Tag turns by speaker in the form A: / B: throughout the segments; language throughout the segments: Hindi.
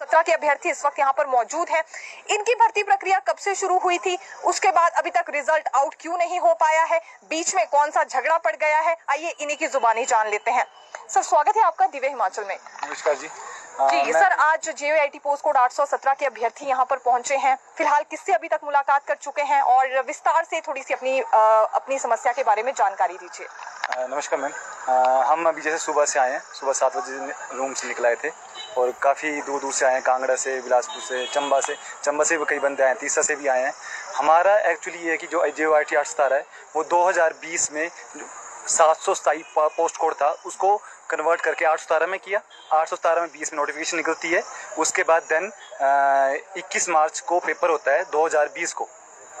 A: सत्रह के अभ्यर्थी इस वक्त यहाँ पर मौजूद हैं। इनकी भर्ती प्रक्रिया कब से शुरू हुई थी? उसके बाद अभी तक रिज़ल्ट आउट क्यों नहीं हो पाया है? बीच में कौन सा झगड़ा पड़ गया है? आइए इन्हीं की जुबानी जान लेते हैं। सर स्वागत है आपका दिव्य हिमाचल में।
B: नमस्कार जी। आ,
A: जी सर आज जे पोस्ट कोड 817 के अभ्यर्थी यहाँ पर पहुँचे हैं। फ़िलहाल किससे अभी तक मुलाकात कर चुके हैं? और विस्तार से थोड़ी सी अपनी अ, अपनी समस्या के बारे में जानकारी दीजिए।
B: नमस्कार मैम। हम अभी जैसे सुबह से आए हैं। सुबह सात बजे रूम से निकलाए थे। और काफ़ी दूर दूर से आए हैं, कांगड़ा से, बिलासपुर से, चंबा से। चंबा से भी कई बंदे आए हैं, तीसरा से भी आए हैं। हमारा एक्चुअली ये है कि जो जे वाई टी आठ सतारह है, वो 2020 में सात सौ सताई पोस्ट कोड था, उसको कन्वर्ट करके आठ सौ सतारह में किया। आठ सौ सतारह में बीस में नोटिफिकेशन निकलती है। उसके बाद देन इक्कीस मार्च को पेपर होता है 2020 को।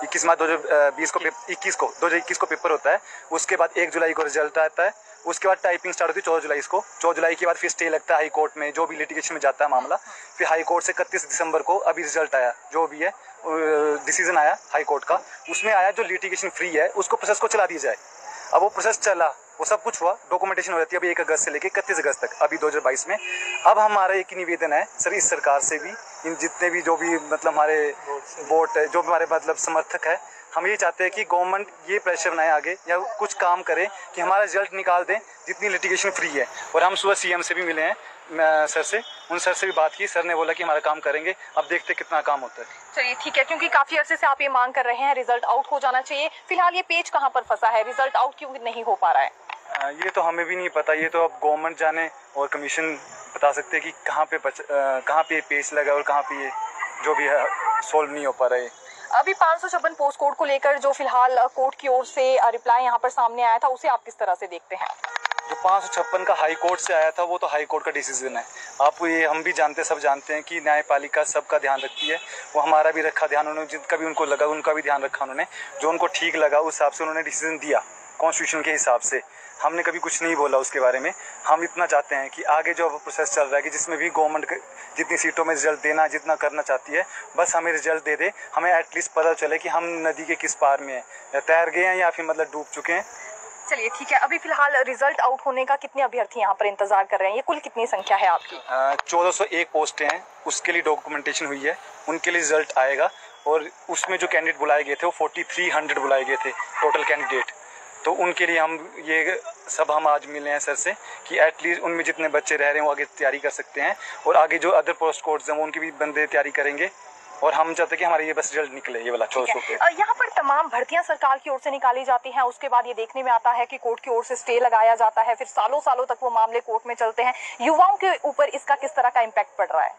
B: इक्कीस मार्च दो हज़ार बीस को इक्कीस को, दो हज़ार इक्कीस को पेपर होता है। उसके बाद एक जुलाई को रिज़ल्ट आता है। उसके बाद टाइपिंग स्टार्ट होती है चौदह जुलाई को चौदह जुलाई के बाद फिर स्टे लगता है हाई कोर्ट में, जो भी लिटिगेशन में जाता है मामला। फिर हाई कोर्ट से इकतीस दिसंबर को अभी रिज़ल्ट आया, जो भी है डिसीज़न आया हाई कोर्ट का। उसमें आया जो लिटिगेशन फ्री है, उसको प्रोसेस को चला दिया जाए। अब वो प्रोसेस चला वो सब कुछ हुआ। डॉक्यूमेंटेशन हो जाती है अभी एक अगस्त से लेके इकतीस अगस्त तक, अभी 2022 में। अब हमारा एक निवेदन है, सर, इस सरकार से भी, इन जितने भी जो भी मतलब हमारे वोट है, जो हमारे मतलब समर्थक है, हम ये चाहते हैं कि गवर्नमेंट ये प्रेशर बनाए आगे, या कुछ काम करे कि हमारा रिज़ल्ट निकाल दें, जितनी लिटिगेशन फ्री है। और हम सुबह सीएम से भी मिले हैं सर से, उन सर से भी बात की, सर ने बोला कि हमारा काम करेंगे, अब देखते कितना काम होता है।
A: चलिए, ठीक है, क्योंकि काफ़ी अरसे से आप ये मांग कर रहे हैं रिज़ल्ट आउट हो जाना चाहिए। फ़िलहाल ये पेज कहाँ पर फंसा है? रिज़ल्ट आउट क्यों नहीं हो पा रहा है?
B: आ, ये तो हमें भी नहीं पता ये तो अब गवर्नमेंट जाने और कमीशन बता सकते हैं कि कहाँ पे बच, कहाँ पे पेज लगा और कहाँ पे ये जो भी है सॉल्व नहीं हो पा रहा है।
A: अभी पाँच सौ छप्पन पोस्ट कोड को लेकर जो फ़िलहाल कोर्ट की ओर से रिप्लाई यहाँ पर सामने आया था उसे आप किस तरह से देखते हैं?
B: जो पाँच सौ छप्पन का हाई कोर्ट से आया था वो तो हाई कोर्ट का डिसीज़न है। आप ये हम भी जानते हैं सब जानते हैं कि न्यायपालिका सबका ध्यान रखती है। वो हमारा भी रखा ध्यान उन्होंने जिनका भी उनको लगा उनका भी ध्यान रखा उन्होंने। जो उनको ठीक लगा उस हिसाब से उन्होंने डिसीज़न दिया कॉन्स्टिट्यूशन के हिसाब से। हमने कभी कुछ नहीं बोला उसके बारे में। हम इतना चाहते हैं कि आगे जो प्रोसेस चल रहा है कि जिसमें भी गवर्नमेंट जितनी सीटों में रिज़ल्ट देना जितना करना चाहती है बस हमें रिज़ल्ट दे दे। हमें एटलीस्ट पता चले कि हम नदी के किस पार में हैं। तैर गए हैं या फिर मतलब डूब चुके हैं।
A: चलिए ठीक है। अभी फ़िलहाल रिज़ल्ट आउट होने का कितने अभ्यर्थी यहाँ पर इंतज़ार कर रहे हैं? ये कुल कितनी संख्या है आपकी?
B: चौदह सौ एक पोस्टें हैं। उसके लिए डॉक्यूमेंटेशन हुई है। उनके लिए रिज़ल्ट आएगा। और उसमें जो कैंडिडेट बुलाए गए थे वो फोर्टी थ्री हंड्रेड बुलाए गए थे टोटल कैंडिडेट तो उनके लिए हम ये सब हम आज मिले हैं सर से कि एटलीस्ट उनमें जितने बच्चे रह रहे हैं वो आगे तैयारी कर सकते हैं और आगे जो अदर पोस्ट कोड्स हैं वो उनकी भी बंदे तैयारी करेंगे। और हम चाहते हैं कि हमारे ये बस रिज़ल्ट निकले ये वाला चौदह सौ
A: यहाँ पर तमाम भर्तियाँ सरकार की ओर से निकाली जाती हैं उसके बाद ये देखने में आता है कि कोर्ट की ओर से स्टे लगाया जाता है फिर सालों सालों तक वो मामले कोर्ट में चलते हैं। युवाओं के ऊपर इसका किस तरह का इम्पैक्ट पड़ रहा है?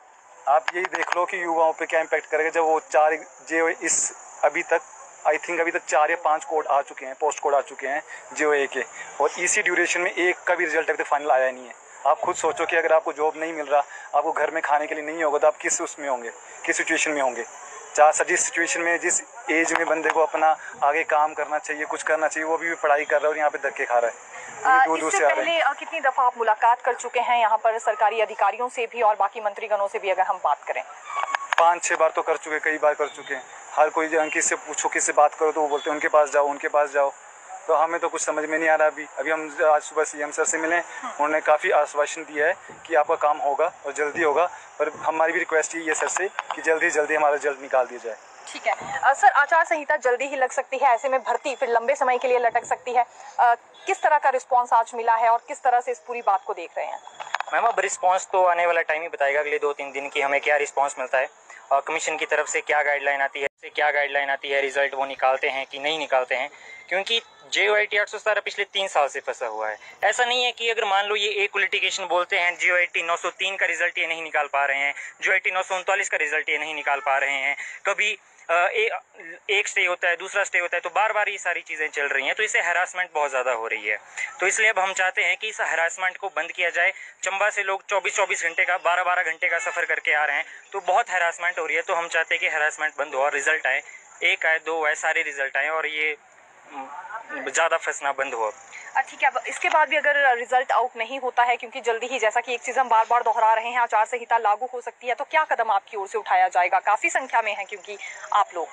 B: आप यही देख लो कि युवाओं पे क्या इम्पैक्ट करेगा जब वो चार जो इस अभी तक आई थिंक अभी तक चार या पाँच कोड आ चुके हैं पोस्ट कोड आ चुके हैं जियो ए के। और इसी ड्यूरेशन में एक का भी रिज़ल्ट अभी तक फाइनल आया नहीं है। आप खुद सोचो कि अगर आपको जॉब नहीं मिल रहा आपको घर में खाने के लिए नहीं होगा तो आप किस उसमें होंगे किस सिचुएशन में होंगे? चाहे सर जिस सिचुएशन में जिस एज में बंदे को अपना आगे काम करना चाहिए कुछ करना चाहिए वो भी पढ़ाई कर रहा है और यहाँ पे धक्के खा रहा है। दूर दूर
A: इससे
B: से
A: पहले कितनी दफ़ा आप मुलाकात कर चुके हैं? यहाँ पर सरकारी अधिकारियों से भी और बाकी मंत्रीगणों से भी अगर हम बात करें।
B: पाँच छः बार तो कर चुके कई बार कर चुके हैं। हर कोई जो किससे पूछो किससे बात करो तो वो बोलते हैं उनके पास जाओ उनके पास जाओ। तो हमें तो कुछ समझ में नहीं आ रहा अभी। अभी हम आज सुबह सीएम सर से मिले। उन्होंने काफ़ी आश्वासन दिया है कि आपका काम होगा और जल्दी होगा पर हमारी भी रिक्वेस्ट यही है सर से कि जल्दी जल्दी हमारा जल्द निकाल दिया जाए।
A: ठीक है। अ, सर आचार संहिता जल्दी ही लग सकती है ऐसे में भर्ती फिर लंबे समय के लिए लटक सकती है। अ, किस तरह का रिस्पांस आज मिला है और किस तरह से इस पूरी बात को देख रहे हैं?
C: मैम अब रिस्पांस तो आने वाला टाइम ही बताएगा अगले दो तीन दिन की हमें क्या रिस्पांस मिलता है। और कमीशन की तरफ़ से क्या गाइडलाइन आती है से क्या गाइडलाइन आती है रिज़ल्ट वो निकालते हैं कि नहीं निकालते हैं, क्योंकि जे ओ आई टी आठ सौ सतारह पिछले तीन साल से फंसा हुआ है। ऐसा नहीं है कि अगर मान लो ये एक लिटिगेशन बोलते हैं जे ओ आई टी नौ सौ तीन का रिज़ल्ट ये नहीं निकाल पा रहे हैं जे ओ आई टी नौ सौ उनतालीस का रिज़ल्ट ये नहीं निकाल पा रहे हैं, कभी ए, एक स्टे होता है दूसरा स्टे होता है तो बार बार ये सारी चीज़ें चल रही हैं तो इससे हरासमेंट बहुत ज़्यादा हो रही है। तो इसलिए अब हम चाहते हैं कि इस हरासमेंट को बंद किया जाए। चंबा से लोग 24-24 घंटे का 12-12 घंटे का सफ़र करके आ रहे हैं तो बहुत हरासमेंट हो रही है तो हम चाहते हैं कि हरासमेंट बंद हो और रिज़ल्ट आए। एक आए दो आए सारे रिज़ल्ट आए और ये ज़्यादा फंसना बंद हो
A: अ, ठीक है इसके बाद भी अगर रिज़ल्ट आउट नहीं होता है क्योंकि जल्दी ही जैसा कि एक चीज़ हम बार बार दोहरा रहे हैं आचार संहिता लागू हो सकती है तो क्या कदम आपकी ओर से उठाया जाएगा? काफ़ी संख्या में है क्योंकि आप लोग।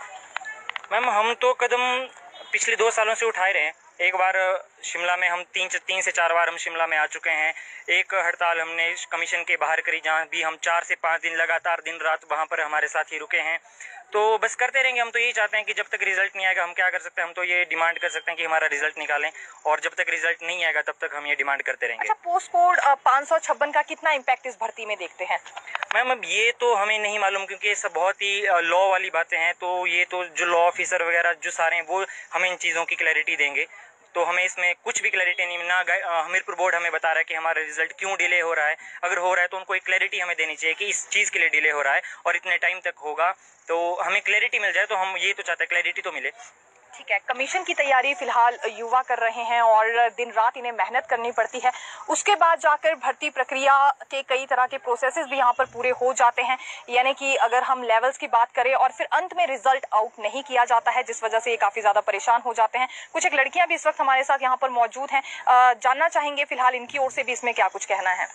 C: मैम हम तो कदम पिछले दो सालों से उठाए रहे हैं। एक बार शिमला में हम तीन तीन से चार बार हम शिमला में आ चुके हैं। एक हड़ताल हमने कमीशन के बाहर करी जहाँ भी हम चार से पाँच दिन लगातार दिन रात वहाँ पर हमारे साथ ही रुके हैं। तो बस करते रहेंगे हम तो यही चाहते हैं कि जब तक रिज़ल्ट नहीं आएगा हम क्या कर सकते हैं? हम तो ये डिमांड कर सकते हैं कि हमारा रिज़ल्ट निकालें और जब तक रिज़ल्ट नहीं आएगा तब तक हम ये डिमांड करते रहेंगे।
A: अच्छा पोस्ट कोड पाँच सौ छप्पन का कितना इम्पैक्ट इस भर्ती में देखते हैं?
C: मैम अब ये तो हमें नहीं मालूम क्योंकि ये सब बहुत ही लॉ वाली बातें हैं तो ये तो जो लॉ ऑफिसर वगैरह जो सारे हैं वो हमें इन चीज़ों की क्लैरिटी देंगे। तो हमें इसमें कुछ भी क्लैरिटी नहीं, ना हमीरपुर बोर्ड हमें बता रहा है कि हमारा रिज़ल्ट क्यों डिले हो रहा है। अगर हो रहा है तो उनको एक क्लैरिटी हमें देनी चाहिए कि इस चीज़ के लिए डिले हो रहा है और इतने टाइम तक होगा। तो हमें क्लैरिटी मिल जाए तो हम ये तो चाहते हैं क्लैरिटी तो मिले।
A: ठीक है, कमीशन की तैयारी फ़िलहाल युवा कर रहे हैं और दिन रात इन्हें मेहनत करनी पड़ती है। उसके बाद जाकर भर्ती प्रक्रिया के कई तरह के प्रोसेसेस भी यहाँ पर पूरे हो जाते हैं। यानी कि अगर हम लेवल्स की बात करें और फिर अंत में रिज़ल्ट आउट नहीं किया जाता है, जिस वजह से ये काफ़ी ज़्यादा परेशान हो जाते हैं। कुछ एक लड़कियाँ भी इस वक्त हमारे साथ यहाँ पर मौजूद हैं। जानना चाहेंगे फ़िलहाल इनकी ओर से भी इसमें क्या कुछ कहना है।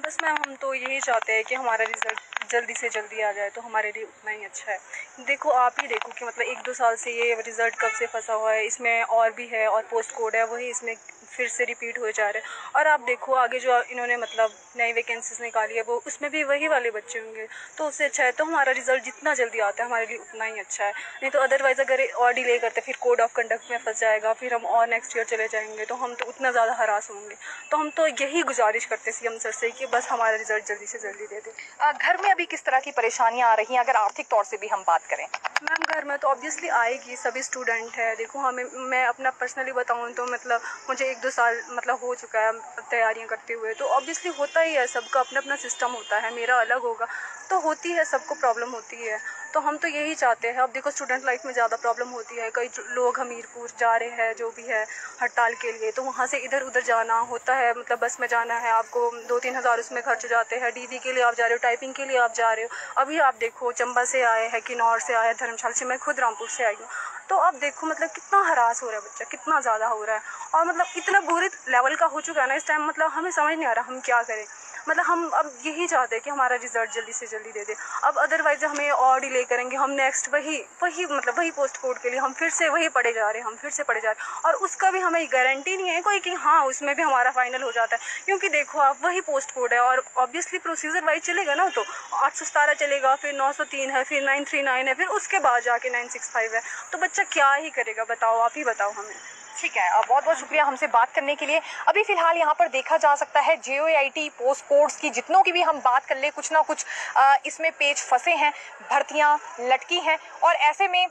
D: बस मैम हम तो यही चाहते हैं कि हमारा रिज़ल्ट जल्दी से जल्दी आ जाए तो हमारे लिए उतना ही अच्छा है। देखो, आप ही देखो कि मतलब एक दो साल से ये रिज़ल्ट कब से फंसा हुआ है, इसमें और भी है और पोस्ट कोड है, वही इसमें फिर से रिपीट हो जा रहे हैं। और आप देखो, आगे जो इन्होंने मतलब नई वैकेंसीज निकाली है, वो उसमें भी वही वाले बच्चे होंगे। तो उससे अच्छा है तो हमारा रिज़ल्ट जितना जल्दी आता है, हमारे लिए उतना ही अच्छा है। नहीं तो अदरवाइज़ अगर और डिले करते, फिर कोड ऑफ़ कंडक्ट में फंस जाएगा, फिर हम और नेक्स्ट ईयर चले जाएँगे तो हम तो उतना ज़्यादा हरास होंगे। तो हम तो यही गुजारिश करते सी सर से कि बस हमारा रिज़ल्ट जल्दी से जल्दी दे दें।
A: घर में अभी किस तरह की परेशानियाँ आ रही हैं? अगर आर्थिक तौर से भी हम बात करें।
D: मैम, घर में तो ऑब्वियसली आएगी, सभी स्टूडेंट है। देखो, हमें, मैं अपना पर्सनली बताऊँ तो मतलब मुझे एक दो साल मतलब हो चुका है तैयारियाँ करते हुए तो ऑब्वियसली होता ही है, सबका अपना अपना सिस्टम होता है, मेरा अलग होगा तो होती है, सबको प्रॉब्लम होती है तो हम तो यही चाहते हैं। अब देखो स्टूडेंट लाइफ में ज़्यादा प्रॉब्लम होती है, कई लोग हमीरपुर जा रहे हैं, जो भी है हड़ताल के लिए तो वहाँ से इधर उधर जाना होता है मतलब बस में जाना है, आपको दो तीन हज़ार उसमें खर्च जाते हैं दीदी के लिए आप जा रहे हो टाइपिंग के लिए आप जा रहे हो, अभी आप देखो चंबा से आए हैं, किन्नौर से आए हैं, धर्मशाला से, मैं खुद रामपुर से आई हूँ तो आप देखो मतलब कितना हरास हो रहा है बच्चा, कितना ज़्यादा हो रहा है। और मतलब इतना बुरे लेवल का हो चुका है ना इस टाइम मतलब हमें समझ नहीं आ रहा हम क्या करें। मतलब हम अब यही चाहते हैं कि हमारा रिज़ल्ट जल्दी से जल्दी दे दे। अब अदरवाइज़ हमें और डिले करेंगे। हम नेक्स्ट वही वही मतलब वही पोस्ट कोड के लिए हम फिर से वही पढ़े जा रहे हैं, हम फिर से पढ़े जा रहे हैं। और उसका भी हमें गारंटी नहीं है कोई कि हाँ उसमें भी हमारा फाइनल हो जाता है। क्योंकि देखो, आप वही पोस्ट कोड है और ऑब्वियसली प्रोसीजर वाइज चलेगा ना तो आठ सौ सतारह चलेगा, फिर नौ सौ तीन है, फिर नाइन थ्री नाइन है, फिर उसके बाद जाके नाइन सिक्स फाइव है। तो बच्चा क्या ही करेगा? बताओ, आप ही बताओ हमें।
A: ठीक है। बहुत बहुत शुक्रिया हमसे बात करने के लिए। अभी फ़िलहाल यहाँ पर देखा जा सकता है जे पोस्ट कोड्स की जितनों की भी हम बात कर ले, कुछ ना कुछ इसमें पेज फंसे हैं, भर्तियाँ लटकी हैं और ऐसे में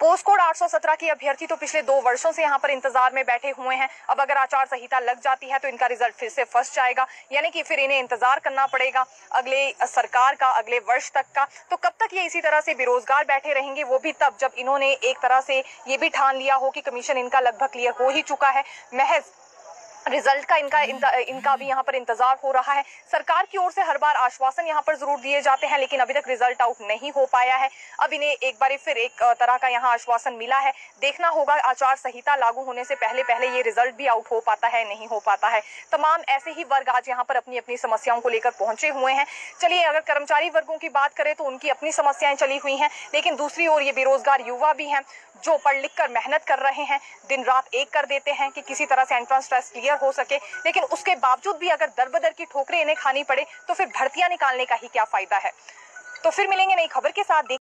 A: पोस्ट कोड 817 की अभ्यर्थी तो पिछले दो वर्षों से यहाँ पर इंतज़ार में बैठे हुए हैं। अब अगर आचार संहिता लग जाती है तो इनका रिज़ल्ट फिर से फंस जाएगा। यानी कि फिर इन्हें इंतज़ार करना पड़ेगा अगले सरकार का, अगले वर्ष तक का। तो कब तक ये इसी तरह से बेरोजगार बैठे रहेंगे, वो भी तब जब इन्होंने एक तरह से ये भी ठान लिया हो कि कमीशन इनका लगभग क्लियर हो ही चुका है। महज रिज़ल्ट का इनका इनका भी यहाँ पर इंतज़ार हो रहा है। सरकार की ओर से हर बार आश्वासन यहाँ पर ज़रूर दिए जाते हैं, लेकिन अभी तक रिज़ल्ट आउट नहीं हो पाया है। अब इन्हें एक बार फिर एक तरह का यहाँ आश्वासन मिला है। देखना होगा, आचार संहिता लागू होने से पहले पहले ये रिज़ल्ट भी आउट हो पाता है, नहीं हो पाता है। तमाम ऐसे ही वर्ग आज यहाँ पर अपनी अपनी समस्याओं को लेकर पहुँचे हुए हैं। चलिए, अगर कर्मचारी वर्गों की बात करें तो उनकी अपनी समस्याएँ चली हुई हैं, लेकिन दूसरी ओर ये बेरोजगार युवा भी हैं, जो पढ़ लिख कर मेहनत कर रहे हैं। दिन रात एक कर देते हैं कि किसी तरह से एंट्रेंस टेस्ट क्लियर हो सके। लेकिन उसके बावजूद भी अगर दर बदर की ठोकरें इन्हें खानी पड़े तो फिर भर्तियाँ निकालने का ही क्या फ़ायदा है? तो फिर मिलेंगे नई खबर के साथ।